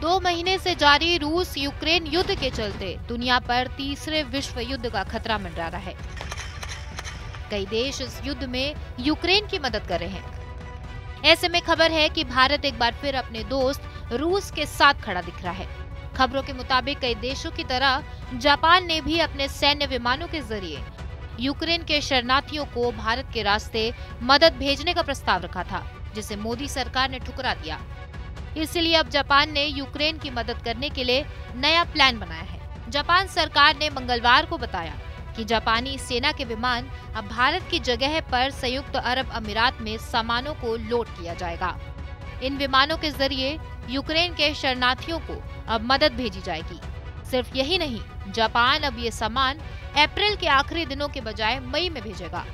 दो महीने से जारी रूस यूक्रेन युद्ध के चलते दुनिया पर तीसरे विश्व युद्ध का खतरा मंडरा रहा है। कई देश इस युद्ध में यूक्रेन की मदद कर रहे हैं। ऐसे में खबर है कि भारत एक बार फिर अपने दोस्त रूस के साथ खड़ा दिख रहा है। खबरों के मुताबिक कई देशों की तरह जापान ने भी अपने सैन्य विमानों के ज़रिए यूक्रेन के शरणार्थियों को भारत के रास्ते मदद भेजने का प्रस्ताव रखा था, जिसे मोदी सरकार ने ठुकरा दिया। इसलिए अब जापान ने यूक्रेन की मदद करने के लिए नया प्लान बनाया है। जापान सरकार ने मंगलवार को बताया कि जापानी सेना के विमान अब भारत की जगह पर संयुक्त अरब अमीरात में सामानों को लोड किया जाएगा। इन विमानों के ज़रिए यूक्रेन के शरणार्थियों को अब मदद भेजी जाएगी। सिर्फ़ यही नहीं, जापान अब ये सामान अप्रैल के आखिरी दिनों के बजाय मई में भेजेगा।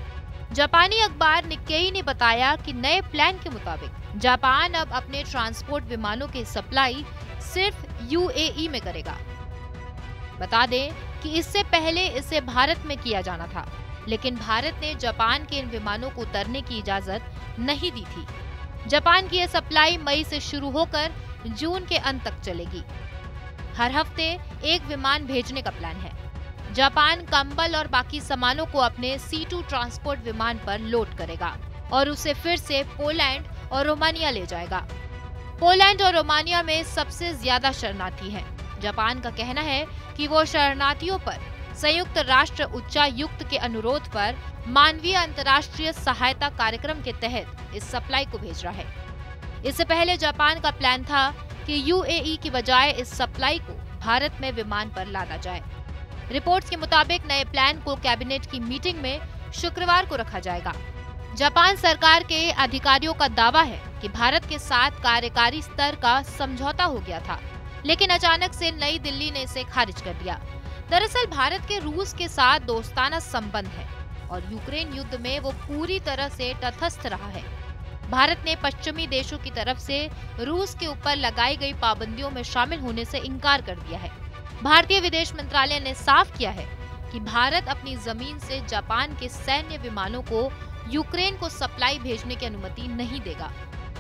जापानी अखबार निक्केई ने बताया कि नए प्लान के मुताबिक, जापान अब अपने ट्रांसपोर्ट विमानों की सप्लाई सिर्फ़ यूएई में करेगा। बता दें कि इससे पहले इसे भारत में किया जाना था, लेकिन भारत ने जापान के इन विमानों को उतरने की इजाज़त नहीं दी थी। जापान की यह सप्लाई मई से शुरू होकर जून के अंत तक चलेगी। हर हफ़्ते एक विमान भेजने का प्लान है। जापान कंबल और बाकी सामानों को अपने सी टू ट्रांसपोर्ट विमान पर लोड करेगा और उसे फिर से पोलैंड और रोमानिया ले जाएगा। पोलैंड और रोमानिया में सबसे ज़्यादा शरणार्थी हैं। जापान का कहना है कि वो शरणार्थियों पर संयुक्त राष्ट्र उच्चायुक्त के अनुरोध पर मानवीय अंतर्राष्ट्रीय सहायता कार्यक्रम के तहत इस सप्लाई को भेज रहा है। इससे पहले जापान का प्लान था कि यूएई की बजाय इस सप्लाई को भारत में विमान पर लादा जाए। रिपोर्ट्स के मुताबिक नए प्लान को कैबिनेट की मीटिंग में शुक्रवार को रखा जाएगा। जापान सरकार के अधिकारियों का दावा है कि भारत के साथ कार्यकारी स्तर का समझौता हो गया था, लेकिन अचानक से नई दिल्ली ने इसे खारिज कर दिया। दरअसल भारत के रूस के साथ दोस्ताना संबंध है और यूक्रेन युद्ध में वो पूरी तरह से तटस्थ रहा है। भारत ने पश्चिमी देशों की तरफ़ से रूस के ऊपर लगाई गई पाबंदियों में शामिल होने से इनकार कर दिया है। भारतीय विदेश मंत्रालय ने साफ़ किया है कि भारत अपनी ज़मीन से जापान के सैन्य विमानों को यूक्रेन को सप्लाई भेजने की अनुमति नहीं देगा।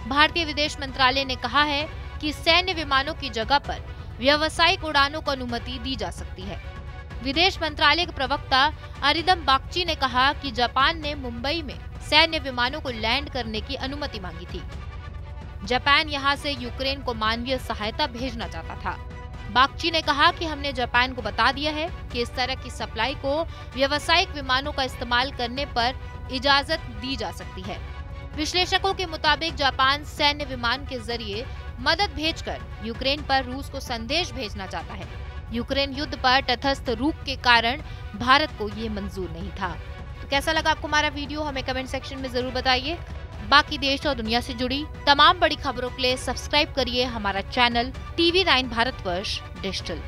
भारतीय विदेश मंत्रालय ने कहा है कि सैन्य विमानों की जगह पर व्यवसायिक उड़ानों को अनुमति दी जा सकती है। विदेश मंत्रालय के प्रवक्ता अरिदम बागची ने कहा कि जापान ने मुंबई में सैन्य विमानों को लैंड करने की अनुमति मांगी थी। जापान यहाँ से यूक्रेन को मानवीय सहायता भेजना चाहता था। बागची ने कहा कि हमने जापान को बता दिया है कि इस तरह की सप्लाई को व्यावसायिक विमानों का इस्तेमाल करने पर इजाज़त दी जा सकती है। विश्लेषकों के मुताबिक जापान सैन्य विमान के ज़रिए मदद भेजकर यूक्रेन पर रूस को संदेश भेजना चाहता है। यूक्रेन युद्ध पर तटस्थ रूप के कारण भारत को ये मंजूर नहीं था। तो कैसा लगा आपको हमारा वीडियो? हमें कमेंट सेक्शन में ज़रूर बताइए। बाकी देश और दुनिया से जुड़ी तमाम बड़ी खबरों के लिए सब्सक्राइब करिए हमारा channel TV nine Bharatvarsh digital.